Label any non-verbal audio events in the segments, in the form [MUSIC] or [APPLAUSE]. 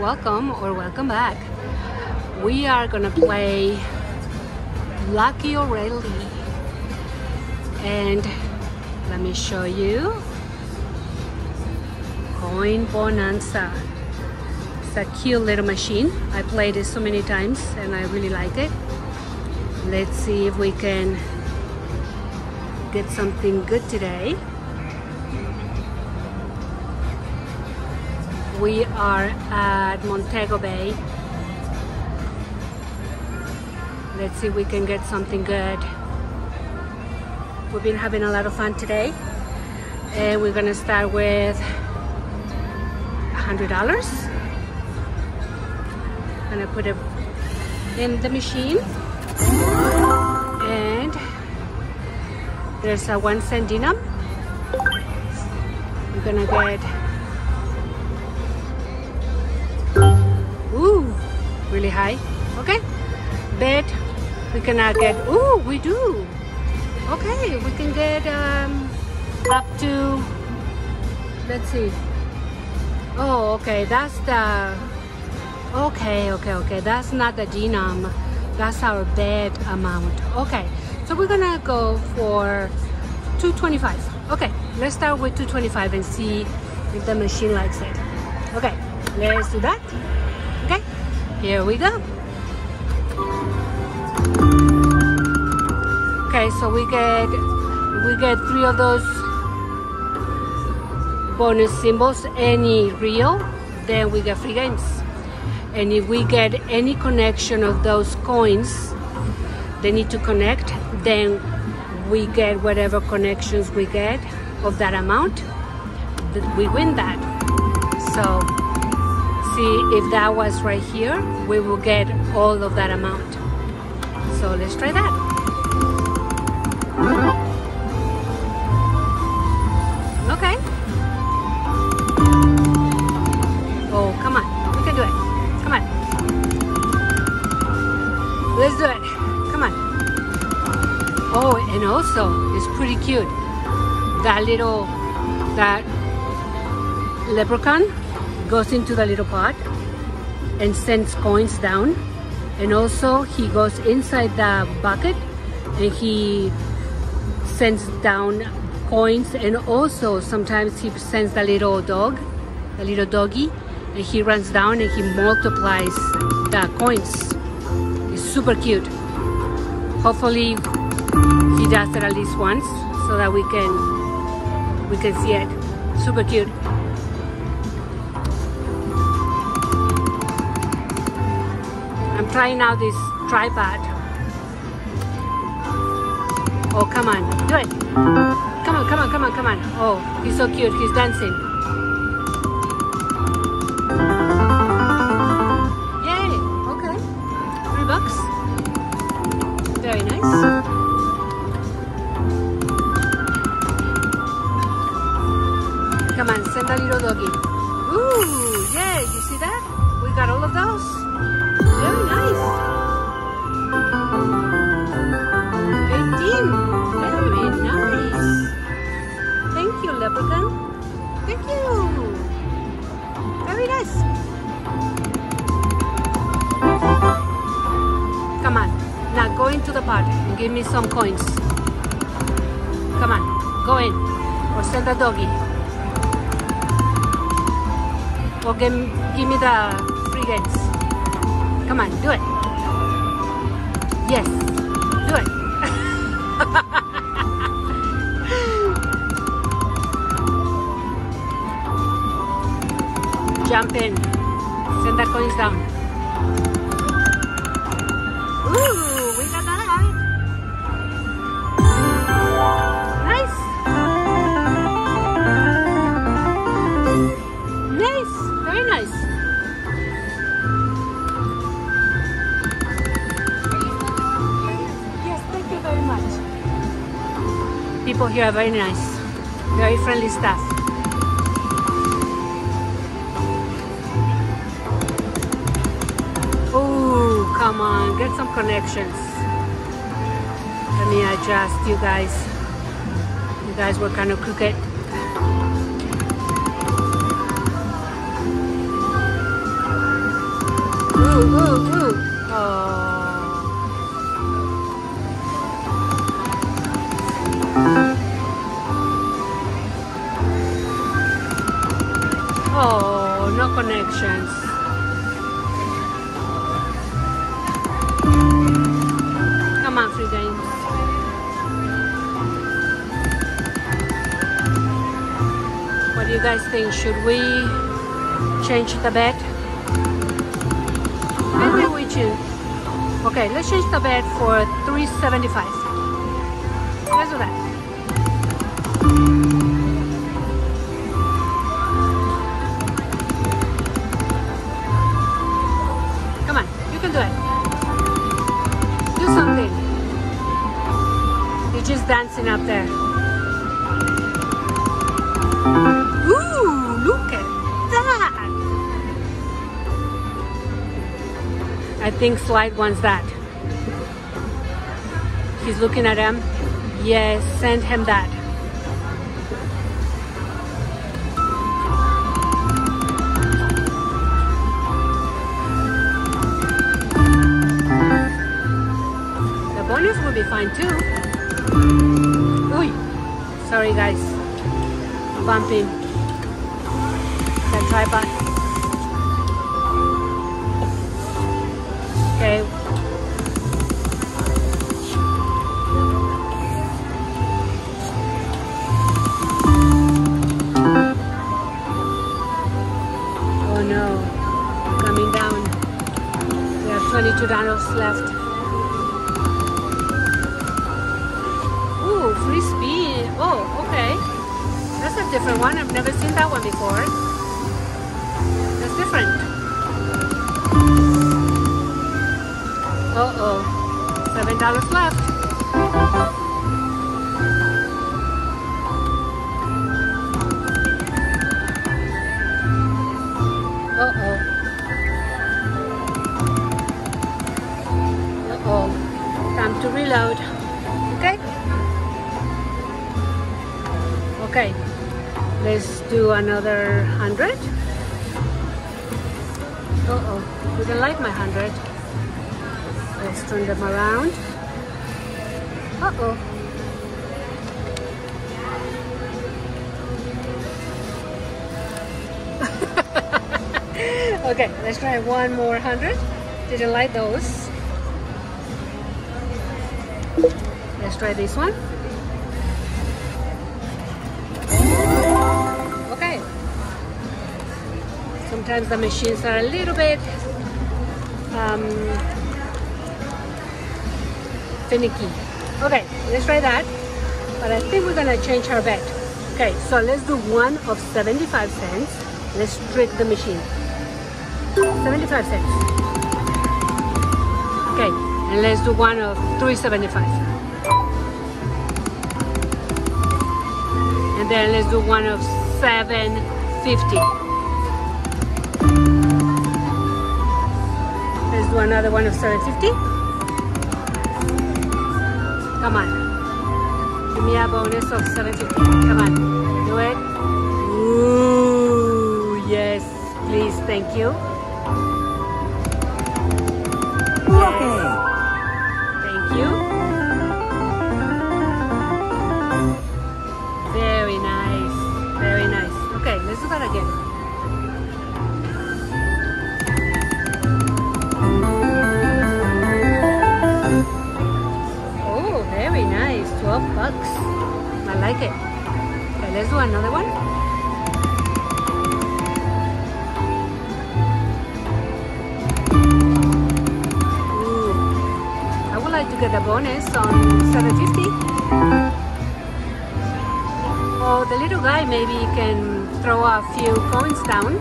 welcome or welcome back. We are gonna play Lucky O'Reilly and let me show you Coin Bonanza. It's a cute little machine. I played it so many times and I really like it. Let's see if we can get something good today. We are at Montego Bay. Let's see if we can get something good. We've been having a lot of fun today. And we're gonna start with $100. Gonna put it in the machine. And there's a one cent denom. We're gonna get really high. Okay. Bet we cannot get. Ooh, we do. Okay, we can get um, up to. Let's see. Oh, okay. That's the. Okay, okay, okay. That's not the denom. That's our bed amount. Okay, so we're gonna go for 225. Okay, let's start with 225 and see if the machine likes it. Okay, let's do that. Here we go. Okay, so we get we get three of those bonus symbols, any real, then we get free games. And if we get any connection of those coins, they need to connect, then we get whatever connections we get of that amount, we win that. So see if that was right here, we will get all of that amount. So let's try that. Okay. Oh, come on. We can do it. Come on. Let's do it. Come on. Oh, and also, it's pretty cute. That little, that leprechaun goes into the little pot and sends coins down. And also, he goes inside the bucket and he sends down coins. And also sometimes he sends the little dog the little doggy and he runs down and he multiplies the coins. It's super cute. Hopefully he does it at least once so that we can we can see it. Super cute trying out this tripod Oh, come on. Do it. Come on, come on, come on, come on. Oh, he's so cute. He's dancing. Give me some coins. Come on. Go in. Or send the doggy. Or give, give me the free games. Come on. Do it. Yes. Here are very nice. Very friendly staff. Oh, come on, get some connections. Let me adjust you guys. You guys were kind of crooked. ooh, ooh, ooh. Come on, games. What do you guys think? Should we change the bed? Maybe we choose. Okay, let's change the bed for 375. You're just dancing up there. Ooh, look at that! I think Slide wants that. He's looking at him. Yes, send him that. The bonus will be fine too. Uy, sorry guys. Bumping the tripod. Okay. Oh no, coming down. We have 22 dollars left. Different one. I've never seen that one before. That's different. Uh-oh. Seven dollars left. Uh-oh. Uh-oh. Time to reload. Okay? Okay. Let's do another hundred. Uh-oh. You don't like my hundred. Let's turn them around. Uh-oh. [LAUGHS] okay, let's try one more hundred. Didn't like those. Let's try this one. Sometimes the machines are a little bit um, finicky. Okay, let's try that. But I think we're gonna change our bet. Okay, so let's do one of 75 cents. Let's trick the machine. 75 cents. Okay, and let's do one of 375. And then let's do one of 750. Do another one of 750. Come on. Give me a bonus of 750. Come on. Do it. Ooh, yes. Please, thank you. Yes. Thank little you can throw a few coins down.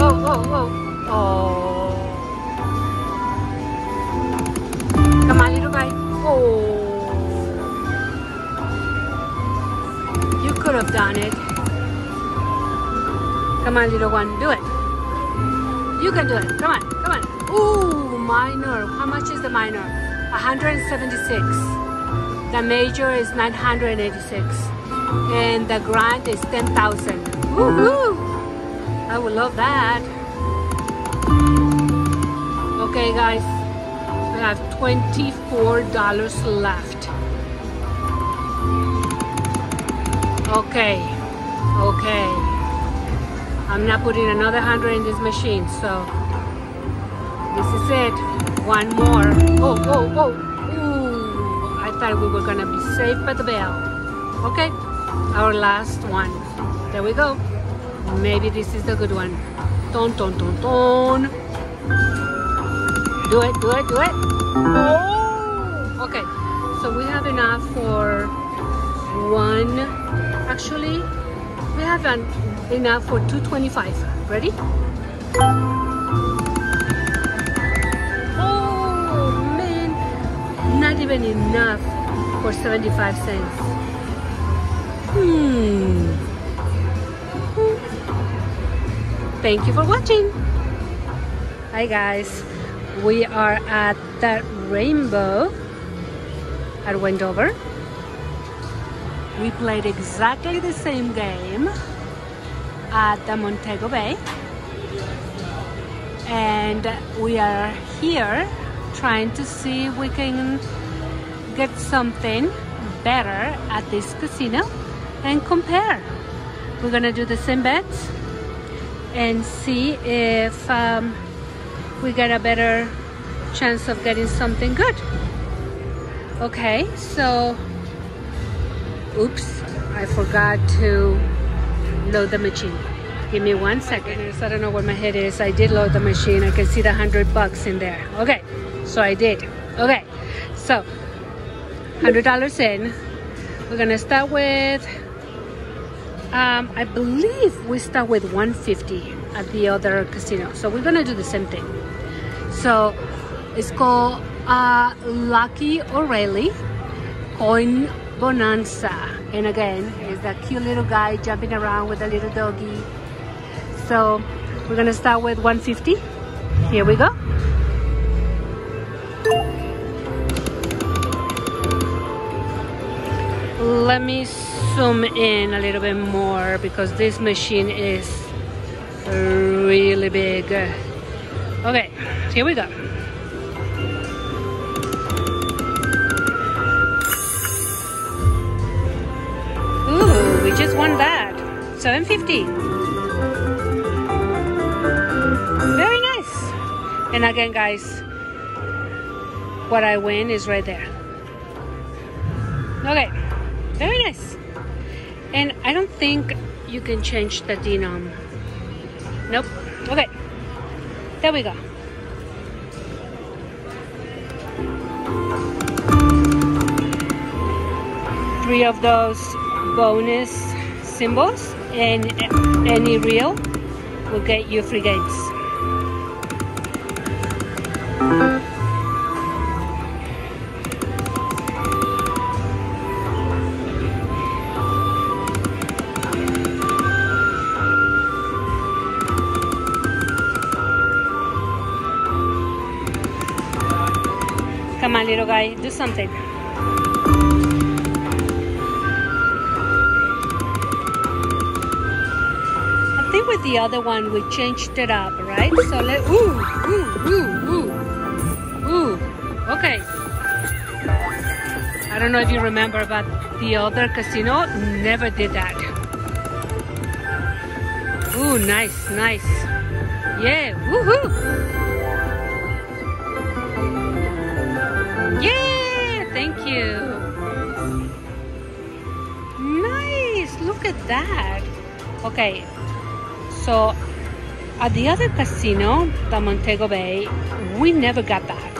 Oh, oh. Oh. Come on, little guy. Oh. You could have done it. Come on, little one. Do it. You can do it. Come on. Come on. Ooh, minor. How much is the minor? 176. The major is 986. And the grant is 10,000. Woohoo! I would love that. Okay, guys, we have $24 left. Okay, okay. I'm not putting another hundred in this machine, so this is it. One more. Oh, oh, oh. I thought we were gonna be safe by the bell. Okay, our last one. There we go. Maybe this is the good one. Ton, ton, ton, ton. Do it, do it, do it. Oh! Okay, so we have enough for one. Actually, we have an, enough for 225. Ready? Not even enough for 75 cents. Hmm. Thank you for watching. Hi guys, we are at the Rainbow at Wendover. We played exactly the same game at the Montego Bay. And we are here trying to see if we can get something better at this casino and compare. We're gonna do the same bets and see if um, we get a better chance of getting something good. Okay, so Oops, I forgot to load the machine. Give me one second. I don't know where my head is. I did load the machine. I can see the hundred bucks in there. Okay, so I did. Okay, so hundred dollars in. We're gonna start with. Um, I believe we start with 150 at the other casino. So we're gonna do the same thing. So it's called uh, Lucky O'Reilly Coin Bonanza. And again, is that cute little guy jumping around with a little doggy. So we're gonna start with 150. Here we go. Let me zoom in a little bit more because this machine is really big. Okay, here we go. Ooh, we just won that. 750. Very nice. And again, guys, what I win is right there. Okay, very nice. And I don't think you can change the denom. Nope. Okay, there we go. Three of those bonus symbols and any reel will get you free games. Little guy, do something. I think with the other one, we changed it up, right? So let, ooh, ooh, ooh, ooh, ooh, okay. I don't know if you remember, but the other casino never did that. Ooh, nice, nice. Yeah, woohoo! That. Okay, so at the other casino, the Montego Bay, we never got that.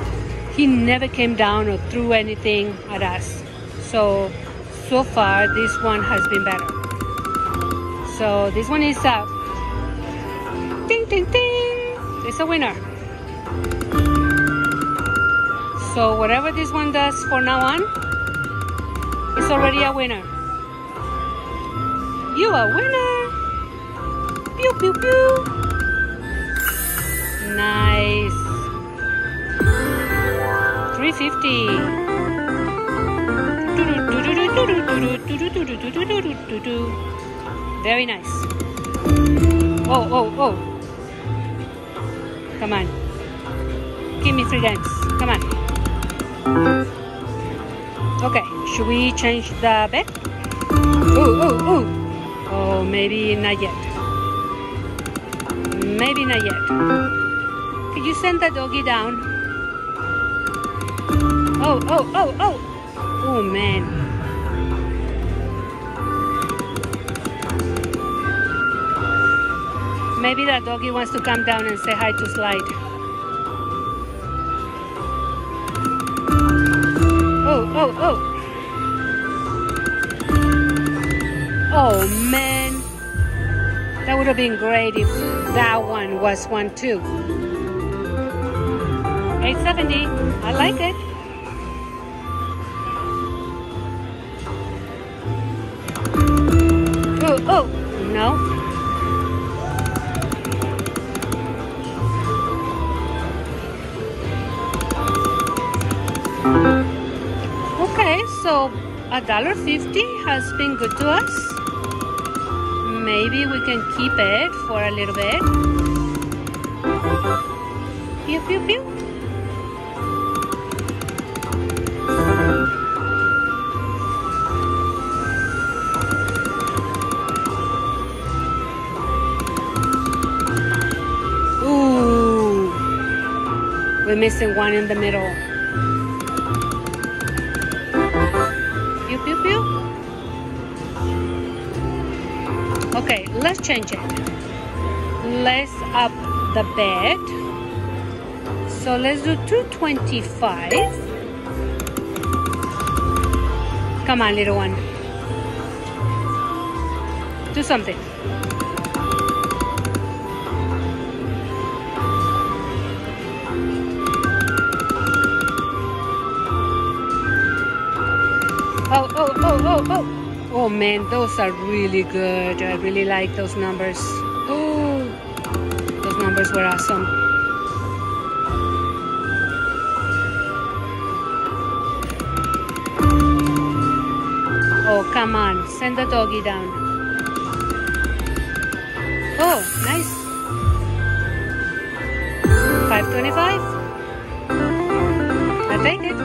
He never came down or threw anything at us. So, so far, this one has been better. So this one is a Ding, ding, ding. It's a winner. So whatever this one does for now on, it's already a winner. You a winner. Pew, pew, pew. Nice. 350. Very nice. Oh, oh, oh. Come on. Give me three dance. Come on. Okay, should we change the bed? Ooh, ooh, ooh. Maybe not yet. Maybe not yet. Could you send the doggy down? Oh, oh, oh, oh. Oh, man. Maybe that doggy wants to come down and say hi to Slide. Oh, oh, oh. Oh man. Would have been great if that one was one too. 870. I like it. Oh, oh, no. Okay, so a dollar fifty has been good to us. Maybe we can keep it for a little bit. Pew pew pew. Ooh, we're missing one in the middle. Pew pew pew. Okay, let's change it. Let's up the bed. So let's do 225. Come on, little one. Do something. Oh, oh, oh, oh, oh. Oh man, those are really good. I really like those numbers. Oh, those numbers were awesome. Oh, come on. Send the doggy down. Oh, nice. 525. I'll take it.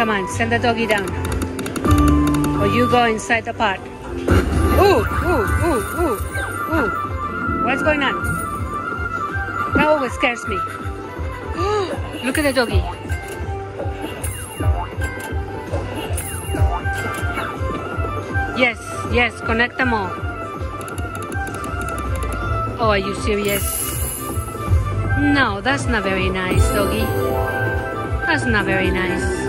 Come on, send the doggy down. Or you go inside the park. Ooh, ooh, ooh, ooh, ooh. What's going on? That always scares me. [GASPS] Look at the doggy. Yes, yes, connect them all. Oh, are you serious? No, that's not very nice, doggy. That's not very nice.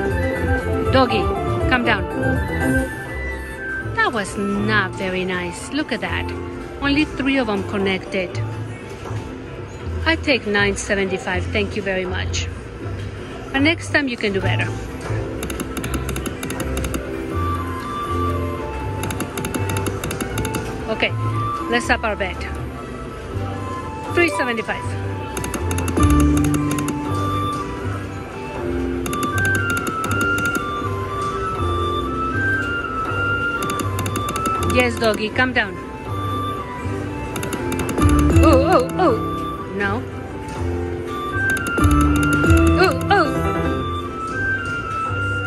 Doggy, come down. That was not very nice. Look at that. Only three of them connected. I take 975. Thank you very much. But next time you can do better. Okay, let's up our bet. 375. Yes, doggy, come down. Oh, oh, oh. No. Oh, oh.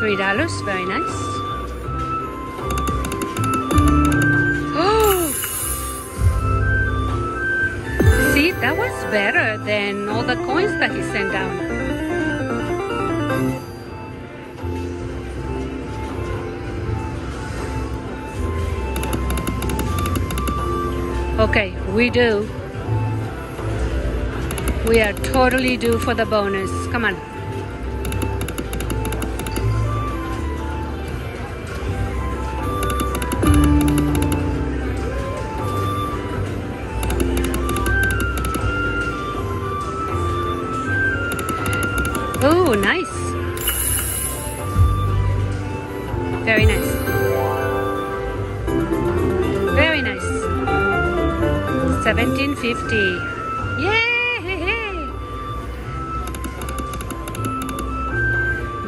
Three dollars, very nice. Oh. See, that was better than all the coins that he sent down. Okay, we do. We are totally due for the bonus. Come on.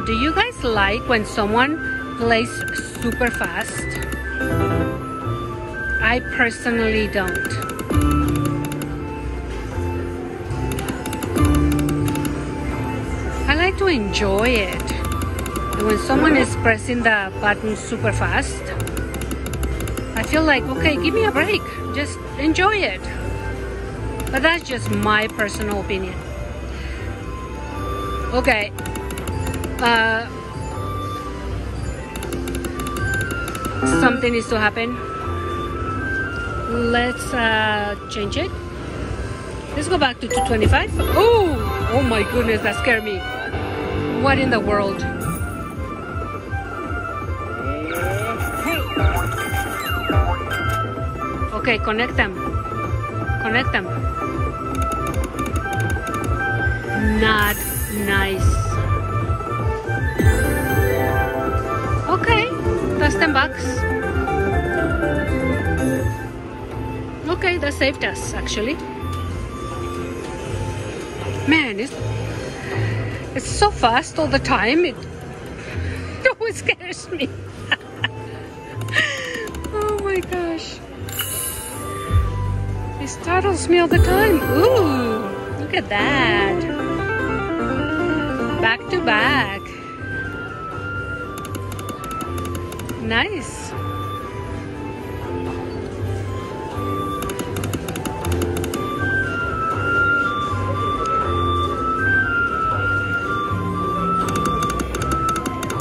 Do you guys like when someone plays super fast? I personally don't. I like to enjoy it. When someone is pressing the button super fast, I feel like, okay, give me a break. Just enjoy it. But that's just my personal opinion. Okay. Uh, something needs to happen. Let's uh, change it. Let's go back to 225. Oh, oh my goodness, that scared me. What in the world? Okay, connect them. Connect them. Not nice. 10 bucks. Okay, that saved us actually. Man, it's, it's so fast all the time. It, it [LAUGHS] always scares me. [LAUGHS] oh my gosh. It startles me all the time. Ooh, look at that. Back to back. Nice.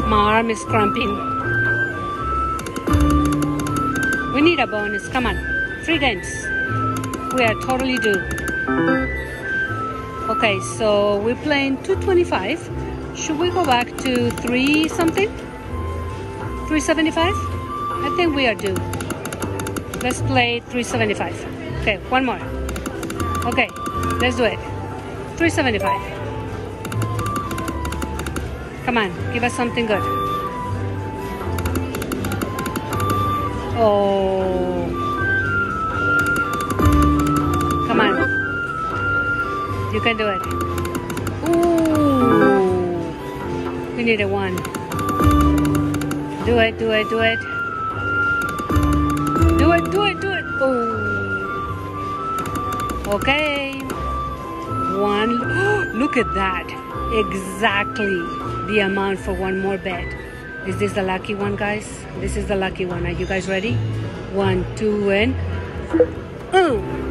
My arm is cramping. We need a bonus. Come on. Three games. We are totally due. Okay, so we're playing 225. Should we go back to 3 something? 375? I think we are due. Let's play 375. Okay, one more. Okay, let's do it. 375. Come on, give us something good. Oh. Come on. You can do it. Ooh. We need a one. Do it, do it, do it. Do it, do it, do it. Oh. Okay. One. [GASPS] Look at that. Exactly the amount for one more bet. Is this the lucky one, guys? This is the lucky one. Are you guys ready? One, two, and. Oh.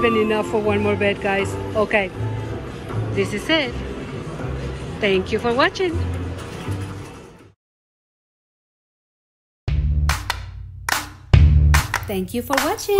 Even enough for one more bed, guys. Okay. This is it. Thank you for watching. Thank you for watching.